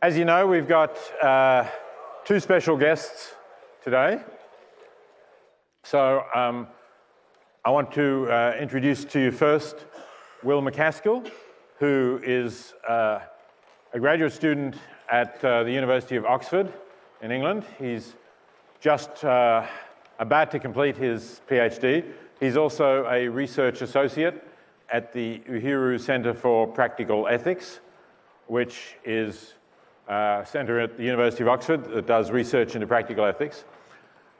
As you know, we've got uh, two special guests today. So um, I want to uh, introduce to you first Will MacAskill, who is uh, a graduate student at uh, the University of Oxford in England. He's just uh, about to complete his PhD. He's also a research associate at the Uehiro Centre for Practical Ethics, which is uh, centre at the University of Oxford that does research into practical ethics.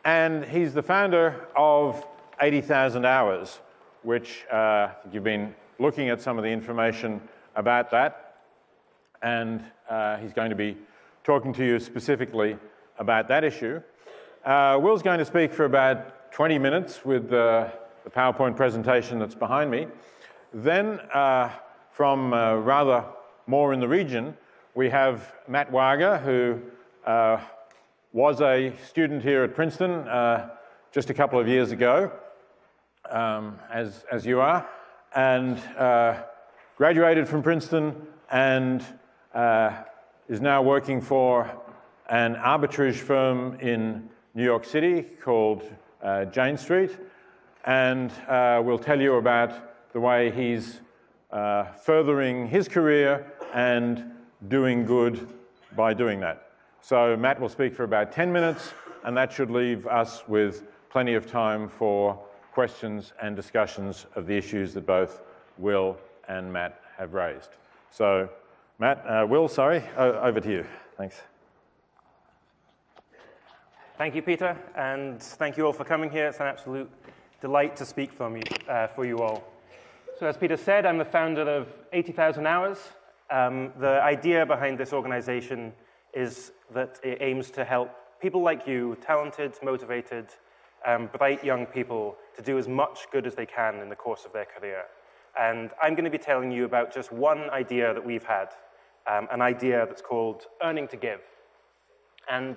And he's the founder of 80,000 Hours, which uh, you've been looking at some of the information about that. And uh, he's going to be talking to you specifically about that issue. Uh, Will's going to speak for about 20 minutes with the PowerPoint presentation that's behind me. Then, uh, from rather more in the region, we have Matt Wage, who uh, was a student here at Princeton uh, just a couple of years ago, um, as, as you are, and uh, graduated from Princeton and uh, is now working for an arbitrage firm in New York City called uh, Jane Street, and uh, we'll tell you about the way he's furthering his career and doing good by doing that. So Matt will speak for about 10 minutes, and that should leave us with plenty of time for questions and discussions of the issues that both Will and Matt have raised. So, Matt, uh, Will, sorry, over to you. Thanks. Thank you, Peter, and thank you all for coming here. It's an absolute delight to speak uh, for you all. So, as Peter said, I'm the founder of 80,000 Hours, um, the idea behind this organization is that it aims to help people like you, talented, motivated, um, bright young people, to do as much good as they can in the course of their career. And I'm going to be telling you about just one idea that we've had, um, an idea that's called earning to give. And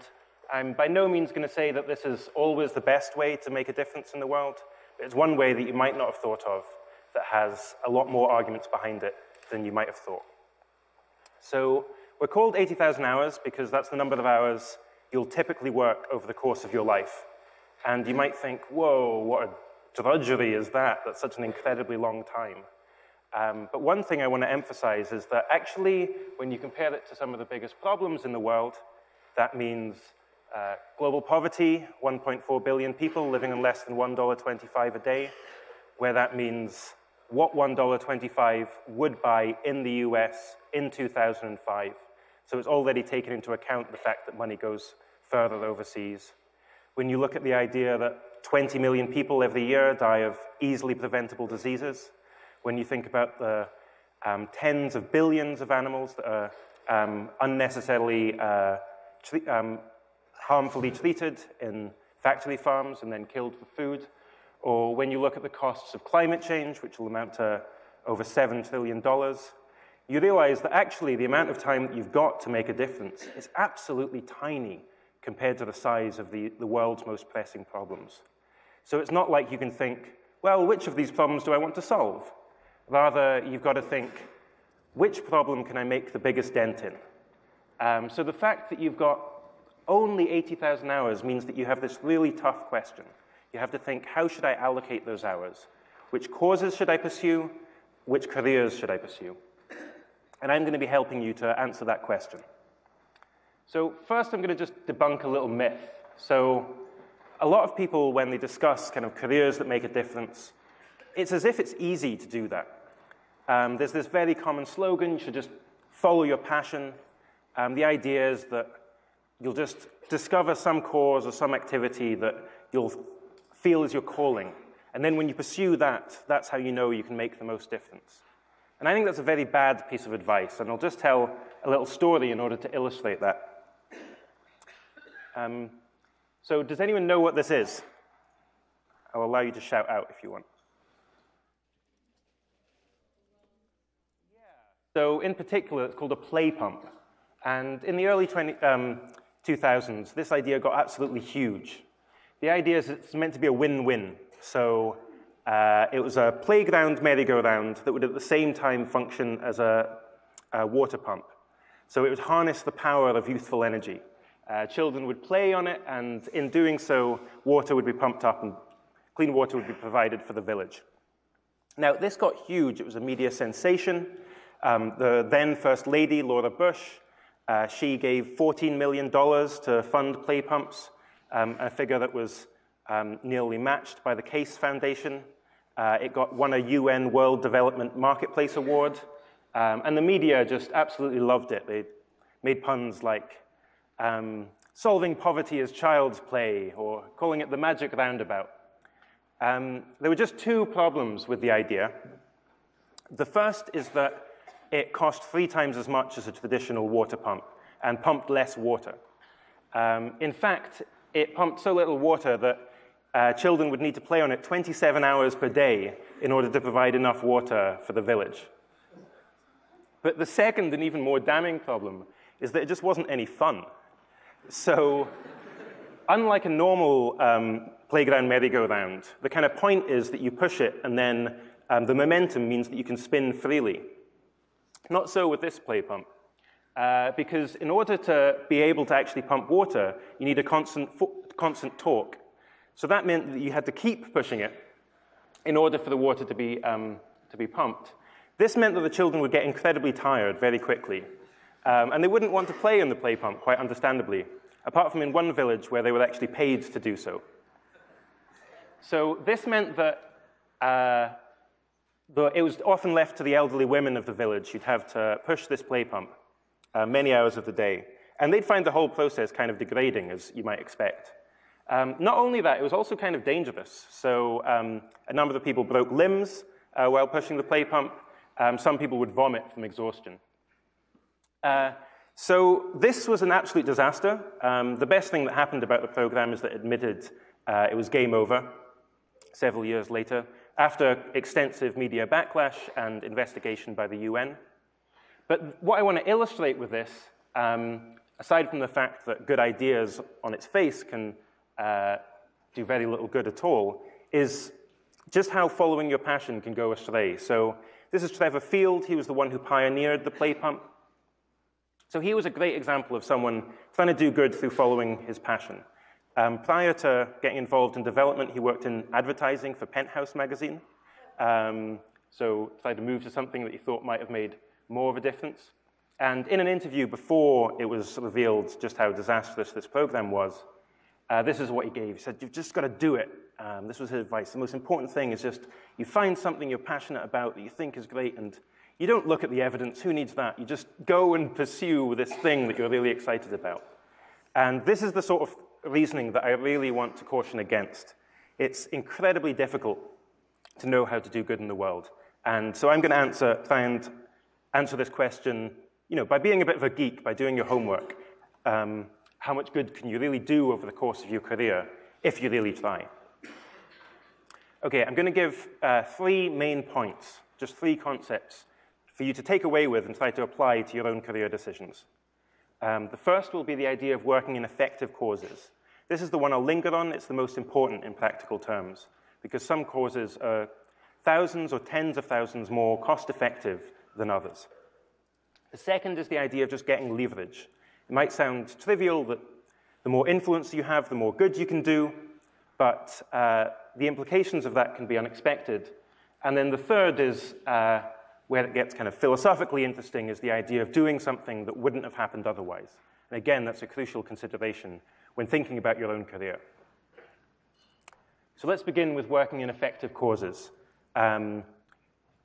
I'm by no means going to say that this is always the best way to make a difference in the world, but it's one way that you might not have thought of that has a lot more arguments behind it than you might have thought. So we're called 80,000 hours because that's the number of hours you'll typically work over the course of your life. And you might think, whoa, what a drudgery is that? That's such an incredibly long time. Um, but one thing I want to emphasize is that actually, when you compare it to some of the biggest problems in the world, that means uh, global poverty, 1.4 billion people living on less than $1.25 a day, where that means what $1.25 would buy in the US in 2005. So it's already taken into account the fact that money goes further overseas. When you look at the idea that 20 million people every year die of easily preventable diseases, when you think about the um, tens of billions of animals that are um, unnecessarily uh, tre- um, harmfully treated in factory farms and then killed for food, or when you look at the costs of climate change, which will amount to over $7 trillion, you realize that actually the amount of time that you've got to make a difference is absolutely tiny compared to the size of the, the world's most pressing problems. So it's not like you can think, well, which of these problems do I want to solve? Rather, you've got to think, which problem can I make the biggest dent in? Um, so the fact that you've got only 80,000 hours means that you have this really tough question. You have to think, how should I allocate those hours? Which causes should I pursue? Which careers should I pursue? And I'm going to be helping you to answer that question. So, first, I'm going to just debunk a little myth. So, a lot of people, when they discuss kind of careers that make a difference, it's as if it's easy to do that. Um, there's this very common slogan you should just follow your passion. Um, the idea is that you'll just discover some cause or some activity that you'll feel is your calling. And then when you pursue that, that's how you know you can make the most difference. And I think that's a very bad piece of advice, and I'll just tell a little story in order to illustrate that. Um, so, does anyone know what this is? I'll allow you to shout out if you want. Yeah. So, in particular, it's called a play pump. And in the early 20, um, 2000s, this idea got absolutely huge. The idea is it's meant to be a win win. So uh, it was a playground merry-go-round that would at the same time function as a, a water pump. So it would harness the power of youthful energy. Uh, children would play on it, and in doing so, water would be pumped up and clean water would be provided for the village. Now, this got huge. It was a media sensation. Um, the then First Lady, Laura Bush, uh, she gave $14 million to fund play pumps, um, a figure that was um, nearly matched by the Case Foundation. Uh, it got won a UN World Development Marketplace Award, um, and the media just absolutely loved it. They made puns like um, solving poverty is child's play or calling it the magic roundabout. Um, there were just two problems with the idea. The first is that it cost three times as much as a traditional water pump and pumped less water. Um, in fact, it pumped so little water that uh, children would need to play on it 27 hours per day in order to provide enough water for the village. But the second and even more damning problem is that it just wasn't any fun. So, unlike a normal um, playground merry-go-round, the kind of point is that you push it and then um, the momentum means that you can spin freely. Not so with this play pump. Uh, because in order to be able to actually pump water, you need a constant, constant torque. So that meant that you had to keep pushing it in order for the water to be, um, to be pumped. This meant that the children would get incredibly tired very quickly, um, and they wouldn't want to play in the play pump, quite understandably, apart from in one village where they were actually paid to do so. So this meant that uh, it was often left to the elderly women of the village who'd have to push this play pump uh, many hours of the day. And they'd find the whole process kind of degrading, as you might expect. Um, not only that, it was also kind of dangerous. So um, a number of people broke limbs uh, while pushing the play pump. Um, some people would vomit from exhaustion. Uh, so this was an absolute disaster. Um, the best thing that happened about the program is that it admitted uh, it was game over several years later, after extensive media backlash and investigation by the UN. But what I want to illustrate with this, um, aside from the fact that good ideas on its face can uh, do very little good at all, is just how following your passion can go astray. So this is Trevor Field. He was the one who pioneered the play pump. So he was a great example of someone trying to do good through following his passion. Um, prior to getting involved in development, he worked in advertising for Penthouse magazine. Um, so tried to move to something that he thought might have made more of a difference. And in an interview before it was revealed just how disastrous this program was, uh, this is what he gave. He said, You've just got to do it. Um, this was his advice. The most important thing is just you find something you're passionate about that you think is great, and you don't look at the evidence. Who needs that? You just go and pursue this thing that you're really excited about. And this is the sort of reasoning that I really want to caution against. It's incredibly difficult to know how to do good in the world. And so I'm going to answer, and answer this question you know, by being a bit of a geek, by doing your homework. Um, how much good can you really do over the course of your career if you really try? Okay, I'm going to give uh, three main points, just three concepts for you to take away with and try to apply to your own career decisions. Um, the first will be the idea of working in effective causes. This is the one I'll linger on. It's the most important in practical terms because some causes are thousands or tens of thousands more cost effective than others. The second is the idea of just getting leverage. It might sound trivial that the more influence you have, the more good you can do, but uh, the implications of that can be unexpected. And then the third is uh, where it gets kind of philosophically interesting is the idea of doing something that wouldn't have happened otherwise. And again, that's a crucial consideration when thinking about your own career. So let's begin with working in effective causes. Um,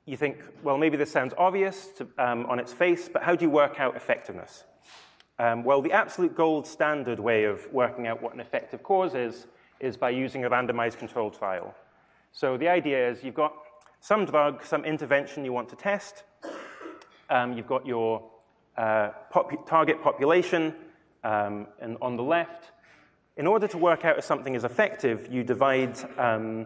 you think, well, maybe this sounds obvious to, um, on its face, but how do you work out effectiveness? Um, well, the absolute gold standard way of working out what an effective cause is is by using a randomized controlled trial. So the idea is you've got some drug, some intervention you want to test. Um, you've got your uh, pop target population um, and on the left. In order to work out if something is effective, you divide um,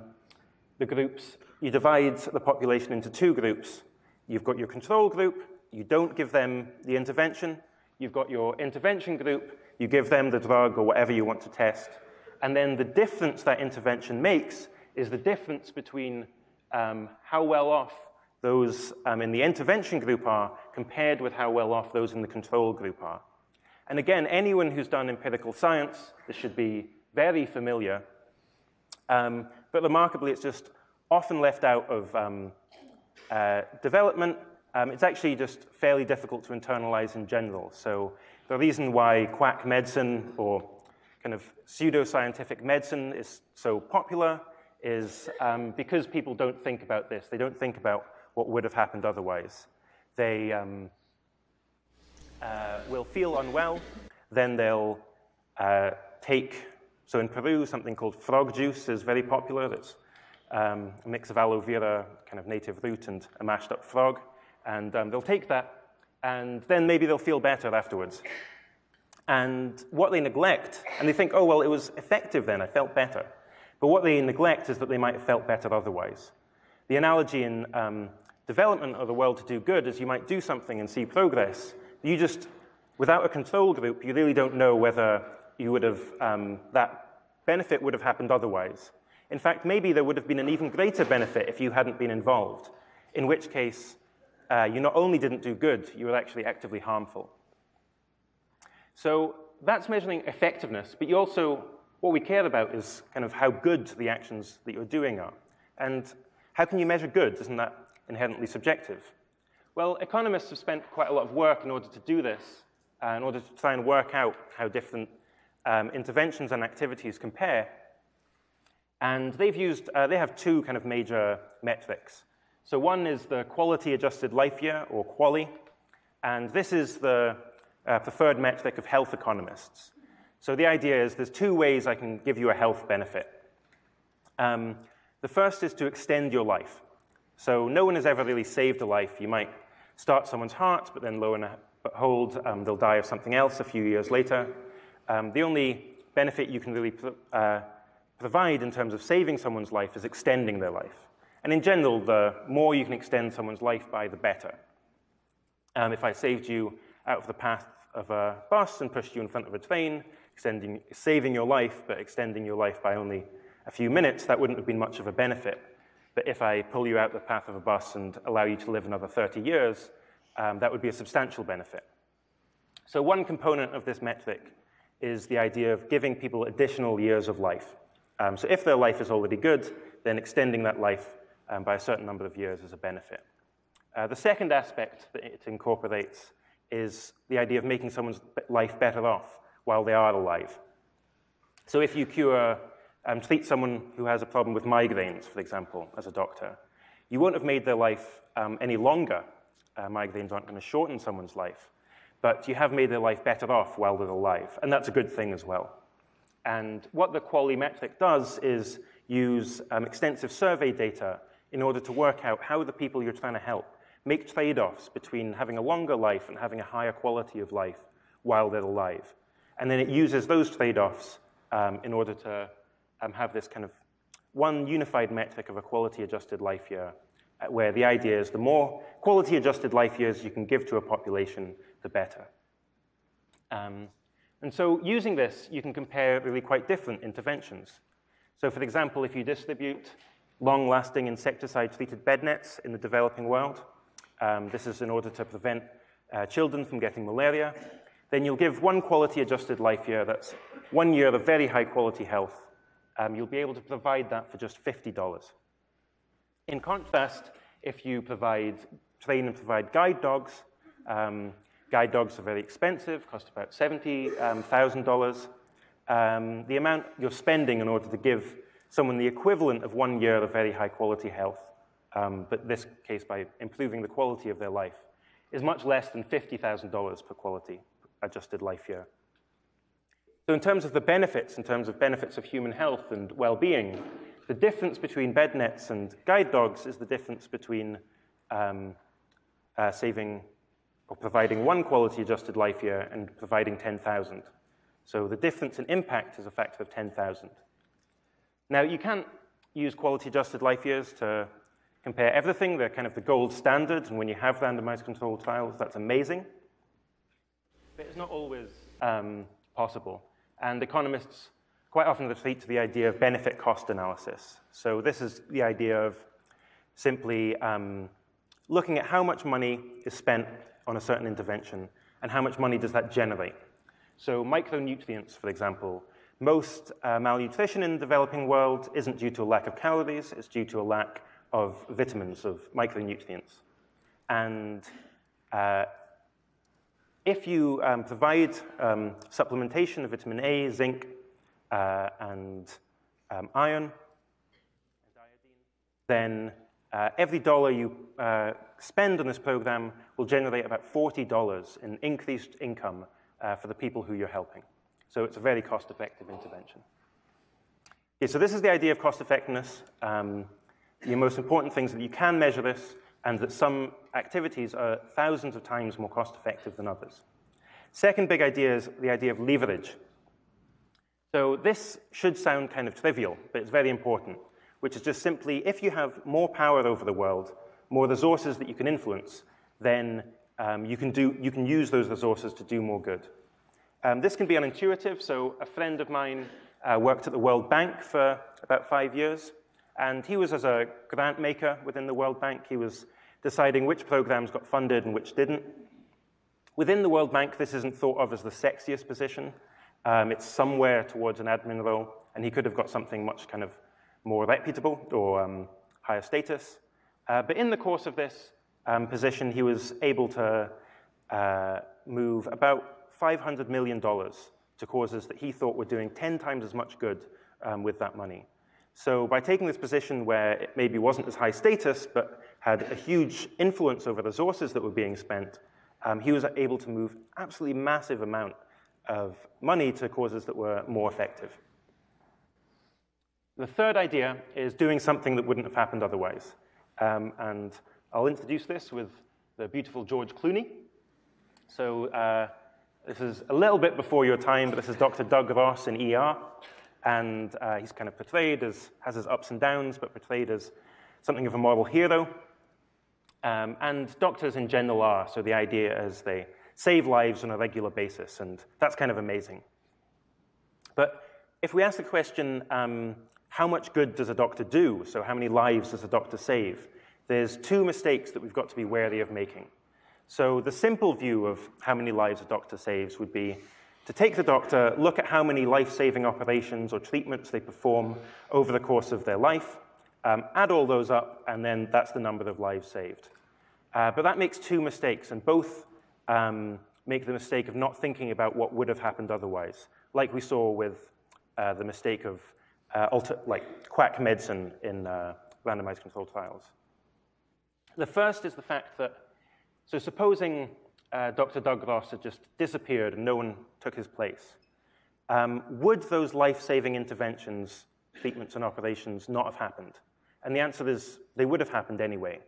the groups, you divide the population into two groups. You've got your control group, you don't give them the intervention, You've got your intervention group, you give them the drug or whatever you want to test, and then the difference that intervention makes is the difference between um, how well off those um, in the intervention group are compared with how well off those in the control group are. And again, anyone who's done empirical science, this should be very familiar. Um, but remarkably, it's just often left out of um, uh, development. Um, it's actually just fairly difficult to internalize in general. So the reason why quack medicine or kind of pseudoscientific medicine is so popular is um, because people don't think about this. They don't think about what would have happened otherwise. They um, uh, will feel unwell, then they'll uh, take, so in Peru, something called frog juice is very popular. It's um, a mix of aloe vera, kind of native root, and a mashed up frog. And um, they'll take that, and then maybe they'll feel better afterwards. And what they neglect, and they think, oh, well, it was effective then, I felt better. But what they neglect is that they might have felt better otherwise. The analogy in um, development of the world to do good is you might do something and see progress. You just, without a control group, you really don't know whether you would have, um, that benefit would have happened otherwise. In fact, maybe there would have been an even greater benefit if you hadn't been involved, in which case uh, you not only didn't do good, you were actually actively harmful. So that's measuring effectiveness, but you also, what we care about is kind of how good the actions that you're doing are. And how can you measure good? Isn't that inherently subjective? Well, economists have spent quite a lot of work in order to do this, uh, in order to try and work out how different um, interventions and activities compare. And they've used, uh, they have two kind of major metrics. So one is the quality adjusted life year, or QALY, and this is the uh, preferred metric of health economists. So the idea is there's two ways I can give you a health benefit. Um, the first is to extend your life. So no one has ever really saved a life. You might start someone's heart, but then lo and behold, um, they'll die of something else a few years later. Um, the only benefit you can really uh, provide in terms of saving someone's life is extending their life. And in general, the more you can extend someone's life by, the better. Um, if I saved you out of the path of a bus and pushed you in front of a train, extending, saving your life, but extending your life by only a few minutes, that wouldn't have been much of a benefit. But if I pull you out the path of a bus and allow you to live another 30 years, um, that would be a substantial benefit. So one component of this metric is the idea of giving people additional years of life. Um, so if their life is already good, then extending that life um, by a certain number of years is a benefit. Uh, the second aspect that it incorporates is the idea of making someone's life better off while they are alive. So if you cure, um, treat someone who has a problem with migraines, for example, as a doctor, you won't have made their life um, any longer. Uh, migraines aren't going to shorten someone's life, but you have made their life better off while they're alive, and that's a good thing as well. And what the QALY metric does is use um, extensive survey data in order to work out how the people you're trying to help make trade offs between having a longer life and having a higher quality of life while they're alive. And then it uses those trade offs um, in order to um, have this kind of one unified metric of a quality adjusted life year, uh, where the idea is the more quality adjusted life years you can give to a population, the better. Um, and so using this, you can compare really quite different interventions. So for example, if you distribute long-lasting insecticide-treated bed nets in the developing world, um, this is in order to prevent uh, children from getting malaria. Then you'll give one quality adjusted life year that's one year of very high quality health. Um, you'll be able to provide that for just $50. In contrast, if you provide, train and provide guide dogs, um, guide dogs are very expensive, cost about $70,000. Um, um, the amount you're spending in order to give someone the equivalent of one year of very high quality health um, but this case by improving the quality of their life, is much less than $50,000 per quality adjusted life year. So in terms of the benefits, in terms of benefits of human health and well-being, the difference between bed nets and guide dogs is the difference between um, uh, saving providing one quality adjusted life year and providing 10,000. So the difference in impact is a factor of 10,000. Now, you can't use quality adjusted life years to compare everything. They're kind of the gold standard, and when you have randomized controlled trials, that's amazing. But it's not always um, possible. And economists quite often retreat to the idea of benefit cost analysis. So this is the idea of simply um, looking at how much money is spent on a certain intervention and how much money does that generate. So micronutrients, for example, most uh, malnutrition in the developing world isn't due to a lack of calories, it's due to a lack of vitamins, of micronutrients. And uh, if you um, provide um, supplementation of vitamin A, zinc, uh, and um, iron, then uh, every dollar you uh, spend on this program will generate about $40 in increased income uh, for the people who you're helping. So it's a very cost-effective intervention. Okay, so this is the idea of cost-effectiveness. Um, the most important things that you can measure this, and that some activities are thousands of times more cost-effective than others. Second big idea is the idea of leverage. So this should sound kind of trivial, but it's very important which is just simply if you have more power over the world, more resources that you can influence, then um, you, can do, you can use those resources to do more good. Um, this can be unintuitive. So, a friend of mine uh, worked at the World Bank for about five years, and he was as a grant maker within the World Bank. He was deciding which programs got funded and which didn't. Within the World Bank, this isn't thought of as the sexiest position. Um, it's somewhere towards an admin role, and he could have got something much kind of more reputable or um, higher status. Uh, but in the course of this um, position, he was able to uh, move about $500 million to causes that he thought were doing 10 times as much good um, with that money. So by taking this position where it maybe wasn't as high status, but had a huge influence over the resources that were being spent, um, he was able to move absolutely massive amount of money to causes that were more effective. The third idea is doing something that wouldn't have happened otherwise. Um, and I'll introduce this with the beautiful George Clooney. So uh, this is a little bit before your time, but this is Dr. Doug Ross in ER. And uh, he's kind of portrayed as, has his ups and downs, but portrayed as something of a moral hero. Um, and doctors in general are, so the idea is they save lives on a regular basis, and that's kind of amazing. But if we ask the question, um, how much good does a doctor do? So, how many lives does a doctor save? There's two mistakes that we've got to be wary of making. So, the simple view of how many lives a doctor saves would be to take the doctor, look at how many life saving operations or treatments they perform over the course of their life, um, add all those up, and then that's the number of lives saved. Uh, but that makes two mistakes, and both um, make the mistake of not thinking about what would have happened otherwise, like we saw with uh, the mistake of uh, alter, like quack medicine in uh, randomized controlled trials. The first is the fact that, so supposing uh, Dr. Doug Ross had just disappeared and no one took his place, um, would those life-saving interventions, treatments and operations not have happened? And the answer is they would have happened anyway.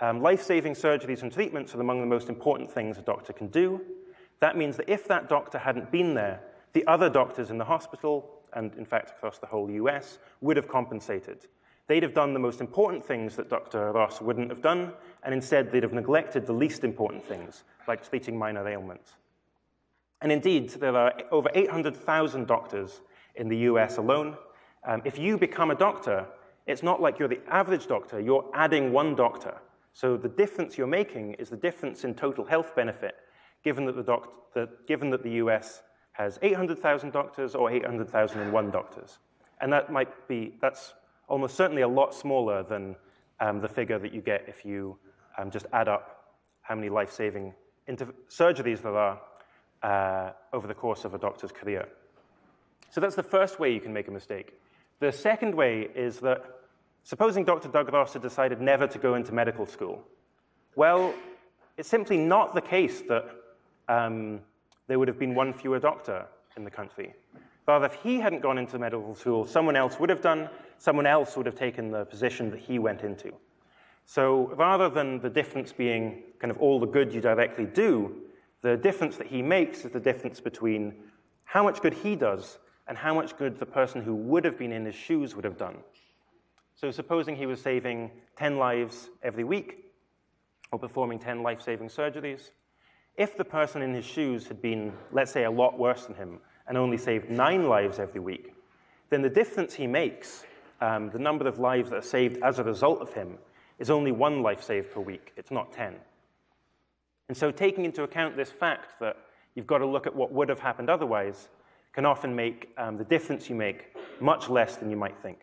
Um, life-saving surgeries and treatments are among the most important things a doctor can do. That means that if that doctor hadn't been there, the other doctors in the hospital and in fact across the whole US, would have compensated. They'd have done the most important things that Dr. Ross wouldn't have done, and instead they'd have neglected the least important things, like treating minor ailments. And indeed, there are over 800,000 doctors in the US alone. Um, if you become a doctor, it's not like you're the average doctor, you're adding one doctor. So the difference you're making is the difference in total health benefit, given that the, doc- that, given that the US has 800,000 doctors or 800,001 doctors. And that might be, that's almost certainly a lot smaller than um, the figure that you get if you um, just add up how many life-saving surgeries there are uh, over the course of a doctor's career. So that's the first way you can make a mistake. The second way is that supposing Dr. Doug Ross had decided never to go into medical school. Well, it's simply not the case that um, there would have been one fewer doctor in the country. Rather, if he hadn't gone into medical school, someone else would have done, someone else would have taken the position that he went into. So rather than the difference being kind of all the good you directly do, the difference that he makes is the difference between how much good he does and how much good the person who would have been in his shoes would have done. So supposing he was saving 10 lives every week or performing 10 life-saving surgeries, if the person in his shoes had been, let's say, a lot worse than him and only saved nine lives every week, then the difference he makes, um, the number of lives that are saved as a result of him, is only one life saved per week, it's not 10. And so, taking into account this fact that you've got to look at what would have happened otherwise can often make um, the difference you make much less than you might think.